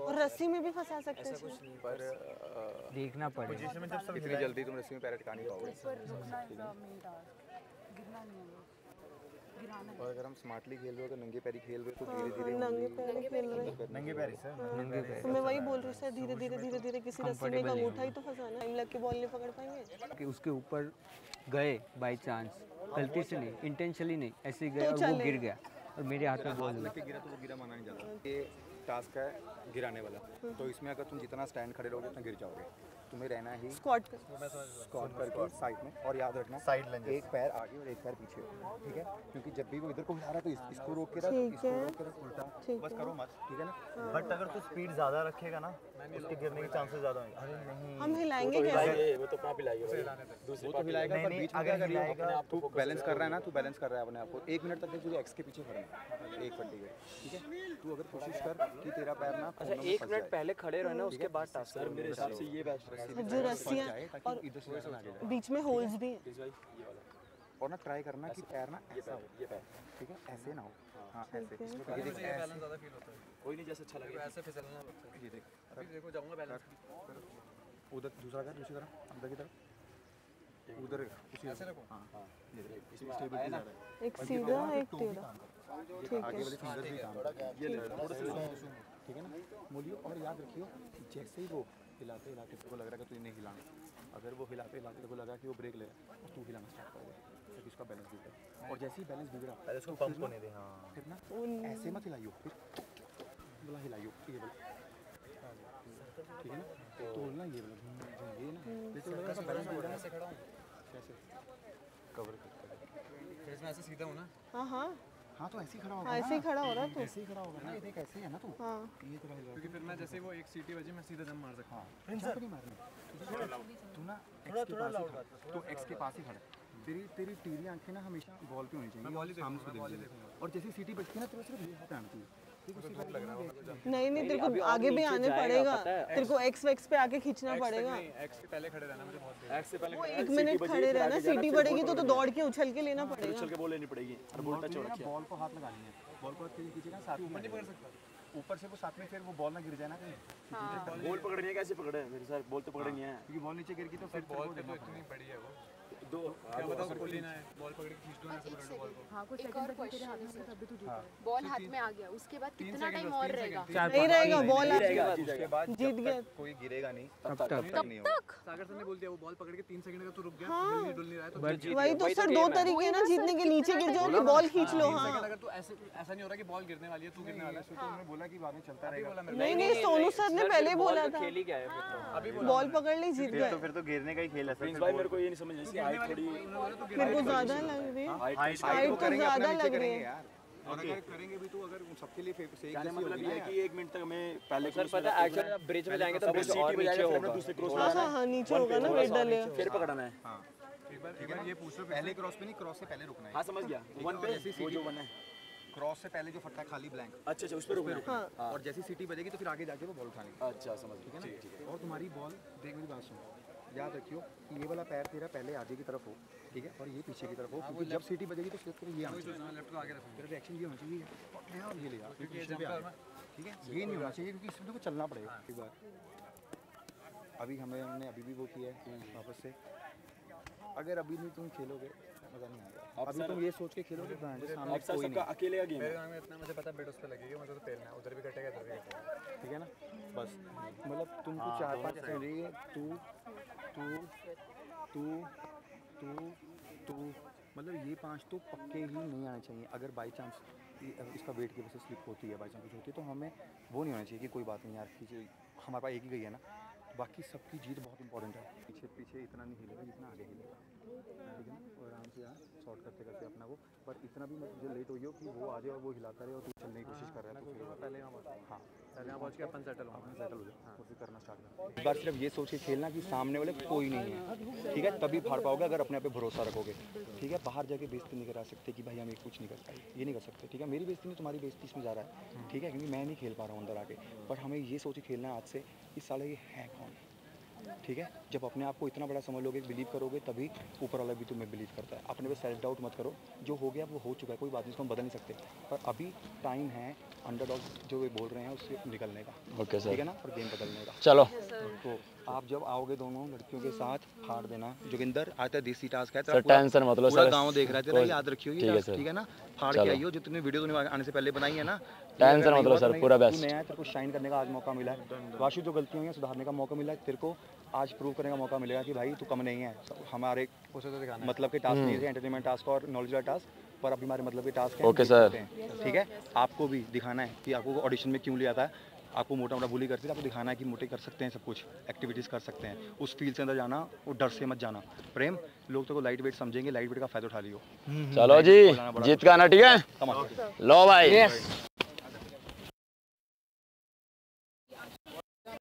और रस्सी में भी फंसा सकते हैं इसमें। पर देखना पड़ेगा। इतनी जल्दी तुम रस्सी में पैर अटका नहीं पाओगे। और अगर हम स्मार्टली खेल रहे हो तो नंगे पैरी खेल रहे हो तो धीरे धीरे नंगे पैर खेल रहे हैं नंगे पैरी से नंगे पैर। तो मैं वही बोल रही सर धीरे धीरे धीरे धीरे किसी रस्सी में अंगूठा ही तो फंसाना टाइम लग के बॉल नहीं पकड़ पाएँगे। कि उसके ऊपर गए बाय चांस गलती से नहीं इंटेंशनली नहीं ऐसे ही गया और वो गिर गया। और मेरे हाथ में बॉल लग के गिरा तो वो गिरा माना नहीं जाता। टास्क है, गिराने वाला। तो इसमें अगर तुम जितना स्टैंड खड़े रहोगे, उतना गिर जाओगे। तुम्हें रहना ही स्क्वाट कर। स्क्वाट करके साइड में और याद रखना साइड एक पैर आगे और एक पैर पीछे ठीक है? क्योंकि जब भी वो इधर को हिला रहा है तो इस- इसको रोक के रख इसको रोक के रख उल्टा। ठीक बस करो मत ठीक है ना? बट अगर तू स्पीड ज़्यादा रखेगा ना उसके गिरने के चांसेस ज़्यादा होंगे। अरे नहीं। हम हिलाएँगे कैसे? वो तो हिलाएगा पर बीच में अगर क्या करियो हिलाएगा तू बैलेंस कर रहा है ना तू बैलेंस कर रहा है अपने आप को। एक मिनट तक तुझे एक्स के पीछे खड़ना है। एक पट्टी पे ठीक है? तू अगर कोशिश कर कि तेरा पैर ना अच्छा एक मिनट पहले खड़े रहना उसके बाद टास्क सर मेरे हिसाब से ये बेस्ट जो रस्सियाँ जाए बीच में होल्स भी हैं और ना ट्राई करना कि पैर ना ऐसा हो। ठीक है? ऐसे ना हो। हाँ। ऐसे। ये देख ऐसे। कोई नहीं जैसे अच्छा लगे। ऐसे फिसलना पड़ता है ये देख अभी देखो जाऊँगा बैलेंस उधर दूसरा कर दूसरी तरफ़ अंदर की तरफ़। उधर उसी ऐसे रखो। हाँ हाँ। ये देख इसमें स्टेबिलिटी आ रहा है। एक सीधा एक टेढ़ा ठीक है। आगे है वाले फिंगर्स भी काम हैं। ये ले थोड़ा सा ठीक है ना? बोलियो और याद रखियो जैसे ही वो हिलाते हिलाते तेरे को लग रहा है कि तू नहीं हिलाना अगर वो हिलाते हिलाते तेरे को लगा कि वो ब्रेक ले रहा है और तू हिलाना स्टार्ट कर दे। ताकि उसका बैलेंस बिगड़ा और जैसे ही बैलेंस बिगड़ा पहले उसको पंप होने दे हाँ। फिर ना ऐसे मत हिलाइयो फिर बोला हिलाइयो ये बोला ठीक है ना? तो ना ये बोला ये ना। जैसे लगा कि बैलेंस बिगड़ा ऐसे खड़ा कैसे कवर करते हाँ हाँ हाँ। तो ऐसे ही खड़ा होगा हाँ ऐसे ही खड़ा हो रहा है ऐसे ही खड़ा होगा ना ये देख ऐसे ही है ना तू? हाँ। ये तेरा हिला क्योंकि फिर मैं जैसे वो एक सीटी बजी मैं सीधा जम मार सकता हूँ। हाँ जंप नहीं मारनी। तू ना थोड़ा थोड़ा लाउड तू एक्स के पास ही खड़ा। है। तेरी तेरी टीली आँखें ना हमेशा बॉल पे होनी चाहिए और जैसे सीटी बजती है ना तेरे सिर्फ़ ये हाथ आना चाहिए है है नहीं नहीं तेरे को आगे भी आने पड़ेगा। तेरे को एक्स वैक्स पे आके खींचना पड़ेगा। एक्स पहले खड़े रहना मुझे बहुत एक्स से पहले वो एक मिनट खड़े रहना सीटी पड़ेगी तो तो दौड़ के उछल के लेना पड़ेगा। चल के बॉल लेनी पड़ेगी। और बॉल टच हो रखी है बॉल को हाथ लगानी है। बॉल को खींचेगा साथ में नहीं पकड़ सकता। ऊपर से वो साथ में फिर वो बॉल ना गिर जाए ना कहीं। बॉल पकड़नी है कैसे पकड़े मेरे सर बॉल तो पकड़नी है। क्योंकि बॉल नीचे गिर गई तो फिर बॉल तो इतनी बड़ी है वो। दो क्या बताओ है बॉल पकड़ के खींच दो ऐसे पकड़ बॉल को। हाँ कुछ सेकंड तक तेरे हाथ में होगा तभी तू जीतेगा बॉल हाथ में आ गया उसके बाद कितना टाइम और रहेगा? नहीं रहेगा बॉल उसके बाद जीत गया। कोई गिरेगा नहीं तब तक। तब होगा। सागर सर ने बोल दिया वो बॉल पकड़ के तीन सेकंड का तू रुक गया डुल डुल नहीं रहा है तो वही तो सर दो तरीके हैं ना जीतने के नीचे गिर जाओ कि बॉल खींच लो हाँ। अगर तू ऐसे ऐसा नहीं हो रहा कि बॉल गिरने वाली है तू गिरने वाला है। तो उन्होंने बोला कि बाद में चलता रहेगा। नहीं नहीं सोनू सर ने पहले बोला था। खेल ही क्या है फिर तो। बॉल पकड़ ली जीत फिर तो फिर तो गिरने का ही। खेल है प्रिंस भाई मेरे को ये नहीं समझ इसकी हाइट थोड़ी मेरे को ज़्यादा लग रही है। हाइट तो करेंगे ज़्यादा लग रही है। और अगर करेंगे भी तो अगर सबके लिए फेव- जैसी मतलब ये है कि एक मिनट तक मैं पहले पता है एक्चुअली जब ब्रिज में जाएँगे तो ब्रिज और नीचे होगा दूसरे क्रॉस हाँ हाँ हाँ। नीचे होगा ना वेट डालेगा फिर पकड़ना है। हाँ। एक बार एक बार ये पूछ लो पहले क्रॉस पे नहीं क्रॉस से पहले रुकना है। हाँ समझ गया। वन पे वो जो वन है। क्रॉस से पहले जो फटता खाली ब्लैंक अच्छा अच्छा उस पे रुकना है। और जैसी सीटी बजेगी तो फिर आगे जाके वो बॉल उठानी अच्छा समझ ठीक है ना? और तुम्हारी बॉल देख मेरी बात सुनो। याद रखियो कि ये वाला पैर तेरा पहले आगे की तरफ़ हो ठीक है? और ये पीछे की तरफ़ हो क्योंकि जब सीटी बजेगी तो फिर तेरा ये को आगे रिएक्शन ये होना चाहिए और ये ले ठीक है? ये नहीं होना चाहिए क्योंकि इसमें तो चलना पड़ेगा एक बार अभी हमें हमने अभी भी वो किया है वापस से। अगर अभी नहीं तुम खेलोगे मज़ा नहीं आएगा। अभी तुम ये सोच के खेलोगे ब्रांड सामने कोई नहीं। अकेले का गेम मेरे है दिमाग में इतना मुझे पता है बेट उस पे लगेगी मुझे तो पेलना है उधर भी कटेगा इधर भी कटेगा। ठीक है ना? बस। मतलब तुमको चार पाँच ऐसे मिलेंगे तू तू तू तू तू मतलब ये पाँच तो पक्के ही नहीं आने चाहिए। अगर बाई चांस इसका वेट की वजह से स्लिप होती है बाई चांस कुछ होती है तो हमें वो नहीं होना चाहिए कि कोई बात नहीं यार, कि हमारे पास एक ही गई है ना बाकी सबकी जीत बहुत इंपॉर्टेंट है। पीछे पीछे इतना नहीं हिलेगा जितना आगे हिलेगा। ठीक है ना? और आराम से यार शॉर्ट करते करते अपना वो। पर इतना भी मत जो लेट हो हो कि वो आ जाए और वो हिलाता रहे और तू चलने की कोशिश कर रहा है तो फिर पहले यहाँ हाँ। पहले यहाँ पहुँच के अपन सेटल होंगे अपना सेटल हो जाए। और फिर करना स्टार्ट करना एक बार सिर्फ़ ये सोच के खेलना कि सामने वाले कोई नहीं है। ठीक है? तभी फाड़ पाओगे अगर अपने आप पे भरोसा रखोगे। ठीक है? बाहर जाके बेइज्जती नहीं करा सकते कि भाई हम ये कुछ नहीं कर पाए ये नहीं कर सकते। ठीक है? मेरी बेइज्जती नहीं तुम्हारी बेइज्जती इसमें जा रहा है। ठीक है? क्योंकि मैं नहीं खेल पा रहा हूँ अंदर आके। पर हमें ये सोच के खेलना है आज से कि साले ये है कौन? ठीक है? जब अपने आप को इतना बड़ा समझ लोगे बिलीव करोगे तभी ऊपर वाला भी तुम्हें बिलीव करता है। अपने पे सेल्फ डाउट मत करो। जो हो गया वो हो चुका है कोई बात नहीं उसको हम बदल नहीं सकते। पर अभी टाइम है अंडरडॉग जो वे बोल रहे हैं उससे निकलने का। ओके ठीक सर है ना? और गेम बदलने का। चलो। तो आप जब आओगे दोनों लड़कियों के साथ फाड़ देना। जोगिंदर आता है देसी टास्क है सर टेंशन मत लो सर गाँव देख रहा है तेरा याद रखियो ये ठीक है टास्क ठीक है ना? फाड़ के आइयो जितने वीडियो तूने आने से पहले बनाई है ना। टेंशन मत लो सर, तो पूरा बेस्ट। नया तेरे को शाइन करने का आज मौका मिला है। वाशु जो गलतियाँ हुई हैं सुधारने का मौका मिला है तेरे को आज प्रूव करने का मौका मिलेगा कि भाई तू कम नहीं है। हमारे मतलब के टास्क हम्म। नहीं थे एंटरटेनमेंट टास्क और नॉलेज वाला टास्क पर अभी हमारे मतलब के टास्क है ओके सर। ठीक है? आपको भी दिखाना है कि आपको ऑडिशन में क्यों लिया था। आपको मोटा मोटा बुली करती है आपको दिखाना है कि मोटे कर सकते हैं सब कुछ एक्टिविटीज़ कर सकते हैं। उस फ़ील्ड से अंदर जाना वो डर से मत जाना। प्रेम लोग तो लाइट वेट समझेंगे लाइट वेट का फ़ायदा उठा लियो। चलो जी जीत का ना ठीक है? लो भाई।